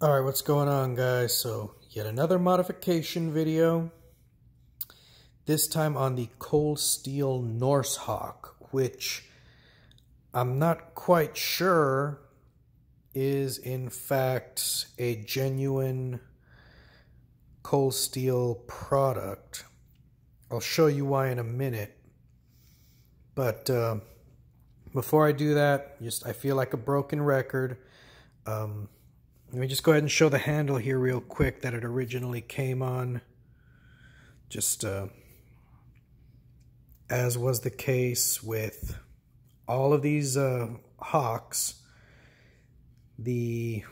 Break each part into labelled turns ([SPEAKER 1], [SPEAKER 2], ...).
[SPEAKER 1] Alright, what's going on guys? So, yet another modification video. This time on the Cold Steel Norse Hawk, which I'm not quite sure is in fact a genuine Cold Steel product. I'll show you why in a minute. But uh, before I do that, just I feel like a broken record. Um, let me just go ahead and show the handle here real quick that it originally came on. Just uh, as was the case with all of these uh, hawks, the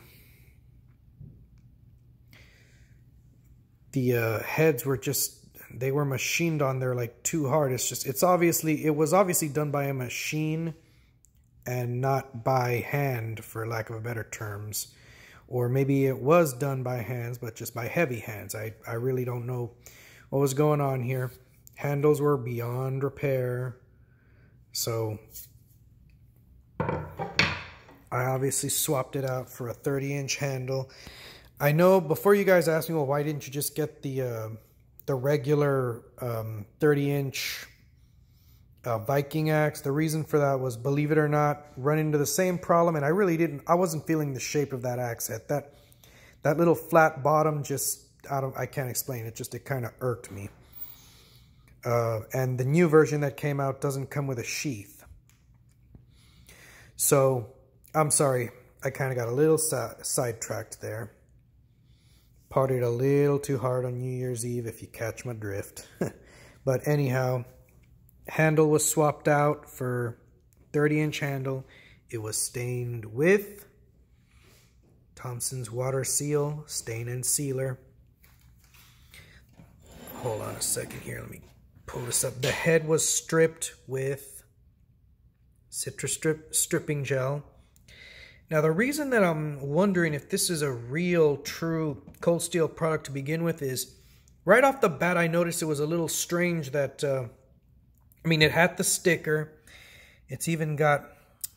[SPEAKER 1] the uh, heads were just they were machined on there like too hard. It's just it's obviously it was obviously done by a machine and not by hand, for lack of better terms or maybe it was done by hands, but just by heavy hands. I, I really don't know what was going on here. Handles were beyond repair. So I obviously swapped it out for a 30 inch handle. I know before you guys ask me, well, why didn't you just get the uh, the regular um, 30 inch uh, Viking axe. The reason for that was, believe it or not, run into the same problem, and I really didn't. I wasn't feeling the shape of that axe head. That that little flat bottom just I don't. I can't explain it. Just it kind of irked me. Uh, and the new version that came out doesn't come with a sheath. So I'm sorry. I kind of got a little sidetracked there. Partied a little too hard on New Year's Eve, if you catch my drift. but anyhow handle was swapped out for 30 inch handle. It was stained with Thompson's water seal, stain and sealer. Hold on a second here. Let me pull this up. The head was stripped with Citristrip stripping gel. Now the reason that I'm wondering if this is a real true cold steel product to begin with is right off the bat I noticed it was a little strange that uh, I mean, it had the sticker. It's even got,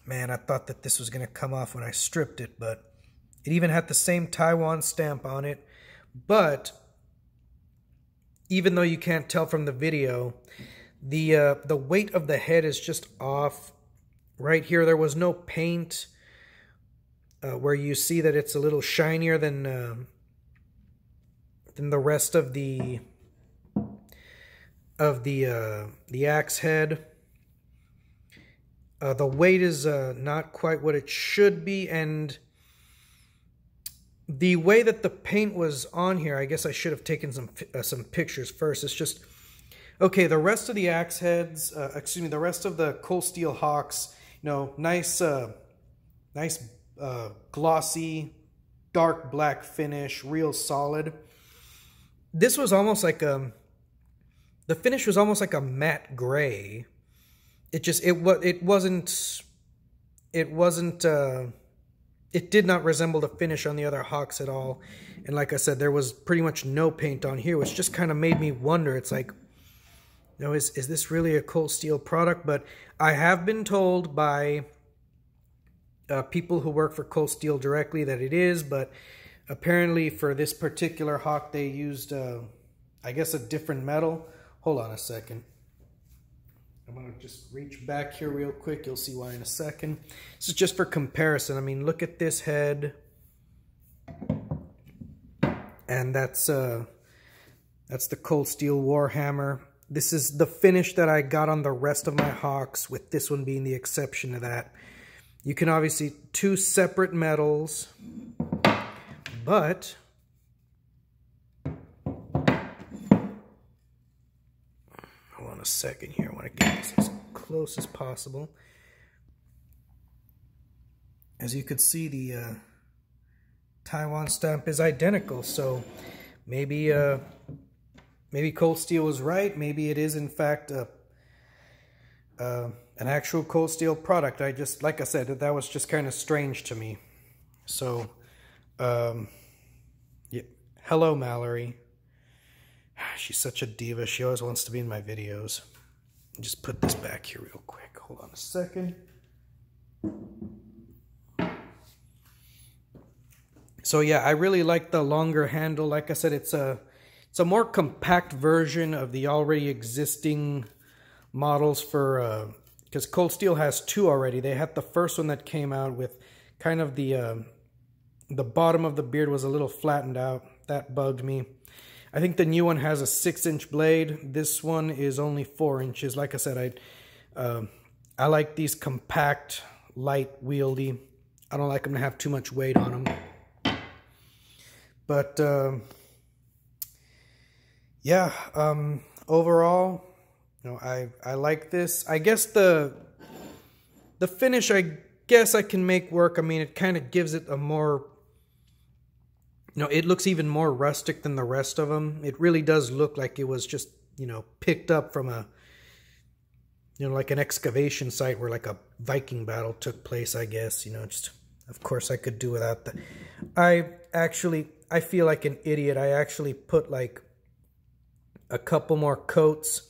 [SPEAKER 1] man, I thought that this was going to come off when I stripped it, but it even had the same Taiwan stamp on it. But even though you can't tell from the video, the uh, the weight of the head is just off. Right here, there was no paint uh, where you see that it's a little shinier than uh, than the rest of the of the uh, the axe head. Uh, the weight is uh, not quite what it should be, and the way that the paint was on here, I guess I should have taken some uh, some pictures first. It's just okay. The rest of the axe heads, uh, excuse me, the rest of the cold steel hawks, you know, nice, uh, nice, glossy, dark black finish, real solid. This was almost like a um, the finish was almost like a matte gray. It just it was it wasn't it wasn't uh it did not resemble the finish on the other Hawks at all. And like I said, there was pretty much no paint on here, which just kind of made me wonder. It's like, you know, is, is this really a cold steel product? But I have been told by uh, people who work for Cold Steel directly that it is, but apparently for this particular Hawk, they used, uh, I guess, a different metal. Hold on a second. I'm going to just reach back here real quick. You'll see why in a second. This is just for comparison. I mean, look at this head. And that's uh, that's the Cold Steel Warhammer. This is the finish that I got on the rest of my Hawks, with this one being the exception to that. You can obviously two separate metals, but a second here. I want to get this as close as possible. As you could see, the uh, Taiwan stamp is identical, so maybe uh, maybe Cold Steel was right. Maybe it is, in fact, a, uh, an actual Cold Steel product. I just, like I said, that was just kind of strange to me. So, um, yeah. hello, Mallory. She's such a diva. She always wants to be in my videos. Just put this back here real quick. Hold on a second. so yeah, I really like the longer handle. Like I said, it's a it's a more compact version of the already existing models for because uh, Cold Steel has two already. They had the first one that came out with kind of the uh, the bottom of the beard was a little flattened out. That bugged me. I think the new one has a six inch blade. This one is only four inches. Like I said, I uh, I like these compact, light, wieldy. I don't like them to have too much weight on them. But uh, yeah, um, overall, you know, I I like this. I guess the the finish, I guess I can make work. I mean, it kind of gives it a more, you know, it looks even more rustic than the rest of them. It really does look like it was just, you know, picked up from a, you know, like an excavation site where like a Viking battle took place. I guess, you know, just of course I could do without that. I actually, I feel like an idiot. I actually put like a couple more coats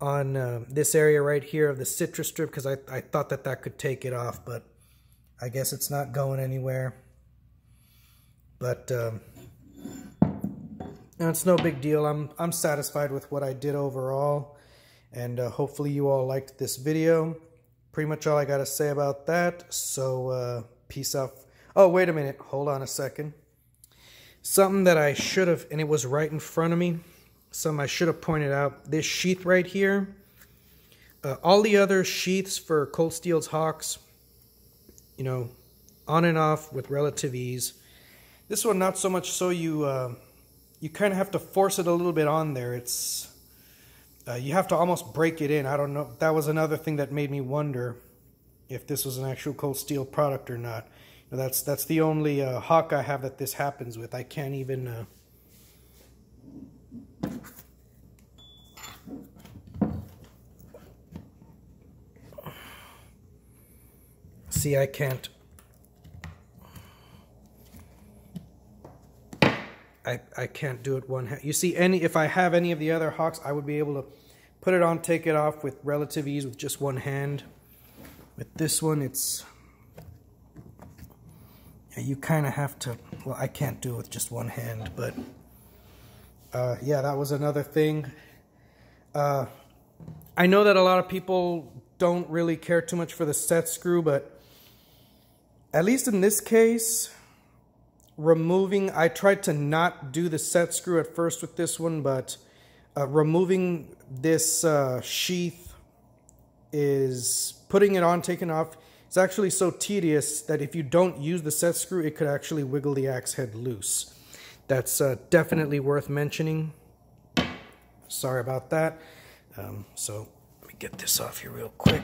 [SPEAKER 1] on uh, this area right here of the Citristrip because I, I thought that that could take it off, but I guess it's not going anywhere. But um, it's no big deal. I'm, I'm satisfied with what I did overall, and uh, hopefully you all liked this video. Pretty much all I got to say about that, so uh, peace out. Oh, wait a minute. Hold on a second. Something that I should have, and it was right in front of me Something I should have pointed out. This sheath right here, uh, all the other sheaths for Cold Steel's Hawks, you know, on and off with relative ease. This one, not so much so you, uh, you kind of have to force it a little bit on there. It's, uh, you have to almost break it in. I don't know. That was another thing that made me wonder if this was an actual Cold Steel product or not. That's that's the only uh, hawk I have that this happens with. I can't even uh, See, I can't. I, I can't do it one hand. You see, any if I have any of the other hawks, I would be able to put it on, take it off with relative ease with just one hand. With this one, it's... You kind of have to... Well, I can't do it with just one hand, but... Uh, yeah, that was another thing. Uh, I know that a lot of people don't really care too much for the set screw, but at least in this case, removing, I tried to not do the set screw at first with this one, but uh, removing this uh, sheath is putting it on, taking off. It's actually so tedious that if you don't use the set screw, it could actually wiggle the axe head loose. That's uh, definitely worth mentioning. Sorry about that. Um, so let me get this off here real quick.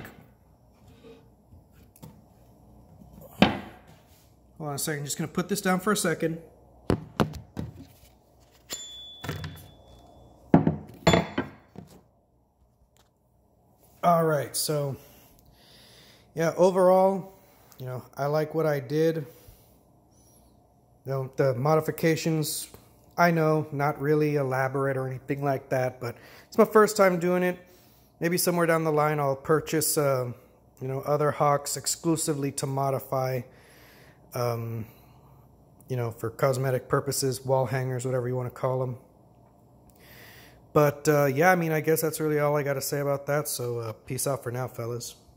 [SPEAKER 1] Hold on a second, just gonna put this down for a second. All right, so yeah, overall, you know, I like what I did. You know, the modifications, I know, not really elaborate or anything like that, but it's my first time doing it. Maybe somewhere down the line I'll purchase, uh, you know, other hawks exclusively to modify um, you know, for cosmetic purposes, wall hangers, whatever you want to call them. But uh, yeah, I mean, I guess that's really all I got to say about that. So uh, peace out for now, fellas.